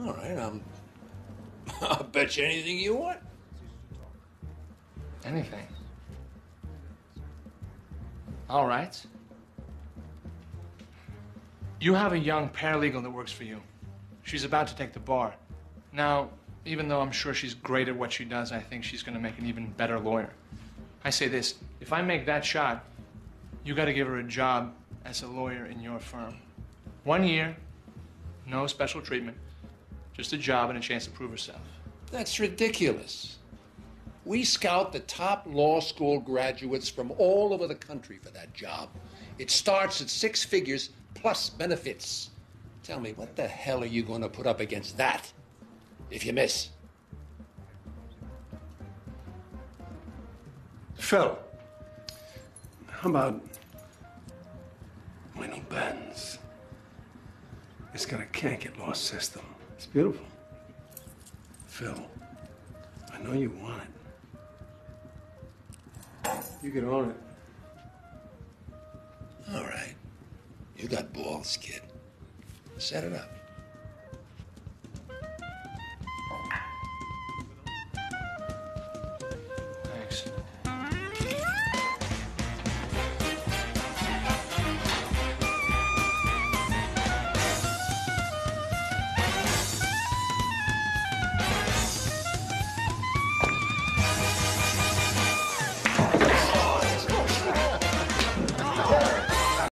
All right, I'm. Um, I'll bet you anything you want. Anything. All right. You have a young paralegal that works for you. She's about to take the bar. Now, even though I'm sure she's great at what she does, I think she's going to make an even better lawyer. I say this if I make that shot, you got to give her a job as a lawyer in your firm. One year, no special treatment, just a job and a chance to prove herself. That's ridiculous. We scout the top law school graduates from all over the country for that job. It starts at six figures plus benefits. Tell me, what the hell are you going to put up against that if you miss? Phil, how about my new Benz? It's got a can't get lost system. It's beautiful. Phil, I know you want it. You can own it. All right. You got balls, kid. Set it up.